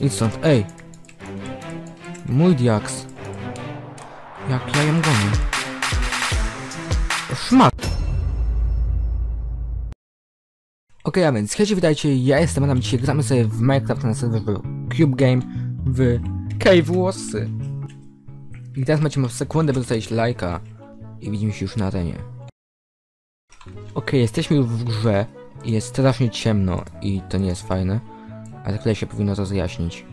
Idź stąd, ej! Mój diaks! Jak ja ją gonię? Szmat! Okej, a więc hejcie, witajcie, ja jestem Adam, dzisiaj gramy sobie w Minecraft na serwerze Cube Game w Cave Włosy. I teraz macie sekundę, by zostawić lajka i widzimy się już na arenie. Okej, jesteśmy już w grze i jest strasznie ciemno i to nie jest fajne, ale tyle się powinno rozjaśnić.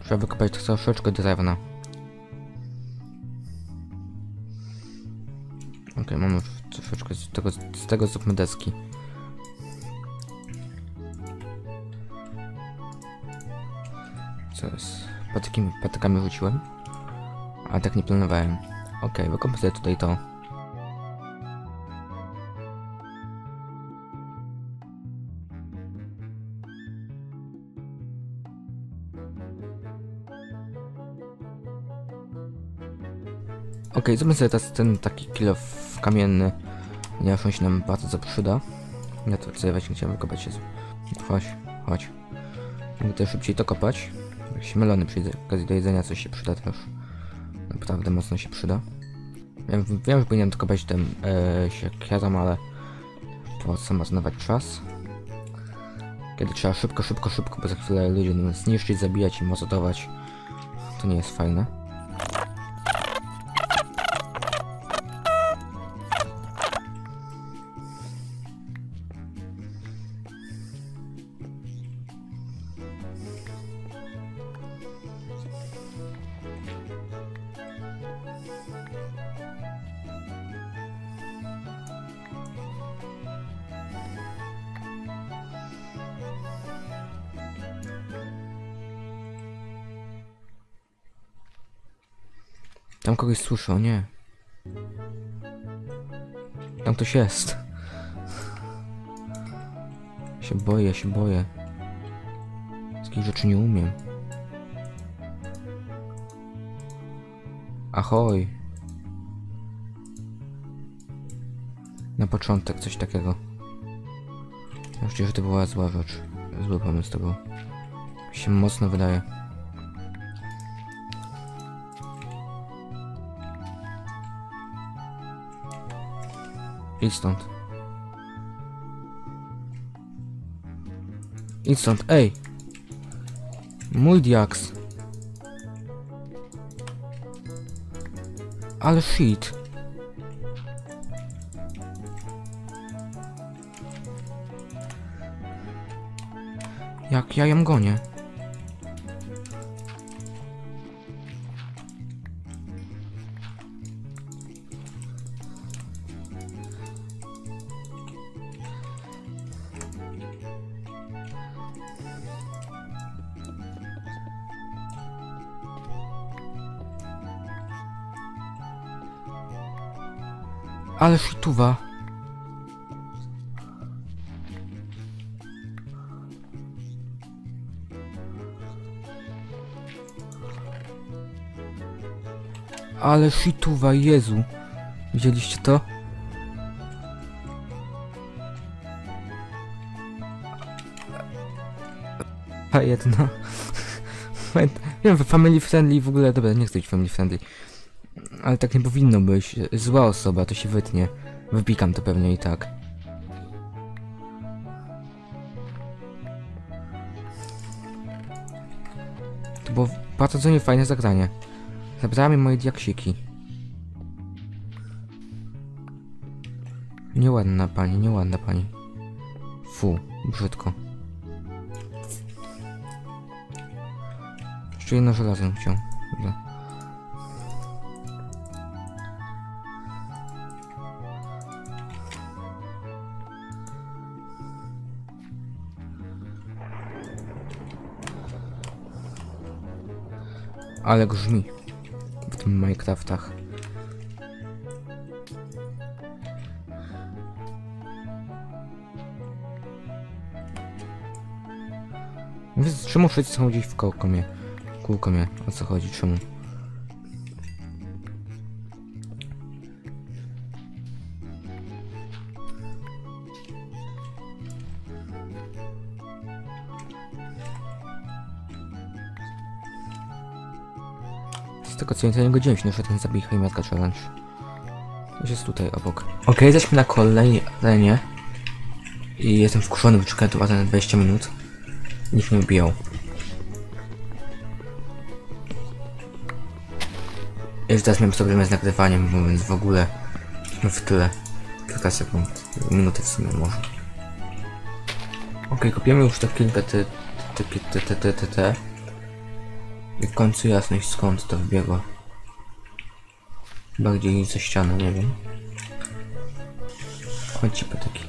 Trzeba wykopać troszeczkę drewna. Okej, mamy troszeczkę z tego, z tego zróbmy deski. Co jest? Patykami, patykami rzuciłem? A tak nie planowałem. Wykopmy sobie tutaj to. Okej, zróbmy sobie teraz ten taki kilo kamienny, ponieważ on się nam bardzo przyda. Ja to sobie właśnie chciałem wykopać się. Chodź, chodź. Mogę też szybciej to kopać. Jakieś melony przy okazji do jedzenia coś się przyda też. Naprawdę mocno się przyda. Wiem, wiem że powinienem to kopać tym e, siekierą, ale po co marnować czas? Kiedy trzeba szybko, szybko, szybko, bo za chwilę ludzie zniszczyć, zabijać i mozotować. To nie jest fajne. Tam kogoś słyszę, o nie. Tam ktoś jest. Się boję, się boję. Takich rzeczy nie umiem. Ahoj. Na początek coś takiego. Myślę, że to była zła rzecz. Zły pomysł to był. Mi się mocno wydaje. Idź stąd. Idź stąd, ej! Mój diaks. Ale shit. Jak ja ją gonię? Ale shituwa. Ale shituwa, Jezu. Widzieliście to? A jedna. Wiem, family friendly w ogóle, dobra, nie chcę być family friendly. Ale tak nie powinno być. Zła osoba, to się wytnie. Wypikam to pewnie i tak. To było bardzo niefajne zagranie. Zabrała mi moje diaksiki. Nieładna pani, nieładna pani. Fu, brzydko. Jeszcze jedno żelazo chciał. Dobra. Ale grzmi w tym Minecraftach. Więc czemu wszyscy są gdzieś w kołko mnie? Kółko mnie, o co chodzi, czemu? Z tego co nie, godziłem się na ten zabij Heimatka challenge. Już jest tutaj obok. Okej, jesteśmy na kolejnie. I jestem wkurzony, bo czekałem tu na 20 minut. Nikt nie ubijał. Już teraz miałem problemy z nagrywaniem, mówiąc w ogóle w tyle. Kilka sekund, minuty w sumie może. Okej, kopiemy już te kilka te te te te te te te I w końcu jasność skąd to wbiegło. Chyba gdzieś ze ściany, nie wiem. Chodź ci patyki.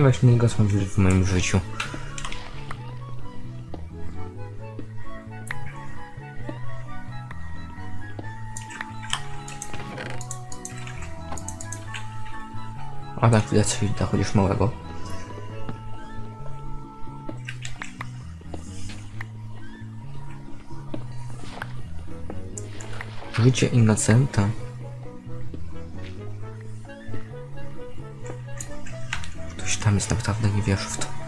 Właśnie gasłem w, w moim życiu. A na chwilę coś da, chociaż małego. Życie innocenta. Ktoś tam jest naprawdę, nie wierzę w to.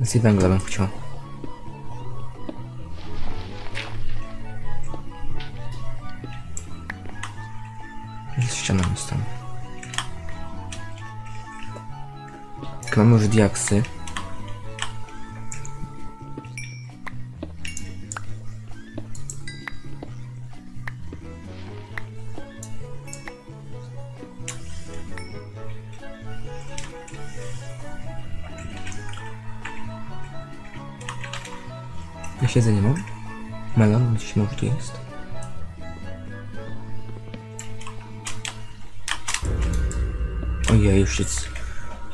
Z węgla bym chciał. Jest ściana jest tam. Tak, mamy już diaksy. Ja siedzę nie mam. Melon gdzieś może tu jest. Ojej, już jest.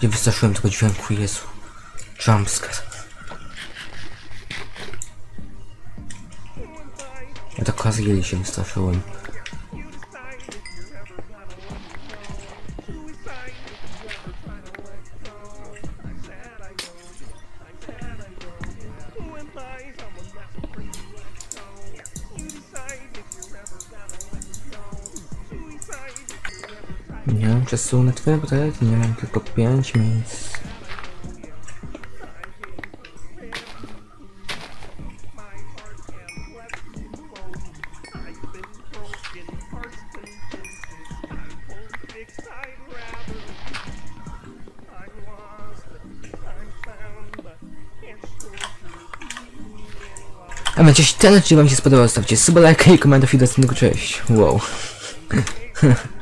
Nie wystraszyłem tego dźwięku, Jezu. Jumpscare. Ja tak Kazieli się wystraszyłem. Nie mam czasu na twoje pytania, nie mam tylko 5 miejsc. A jeśli ten odcinek wam się spodobał, zostawcie suba, lajka i komentarz i do następnego cześć. Wow.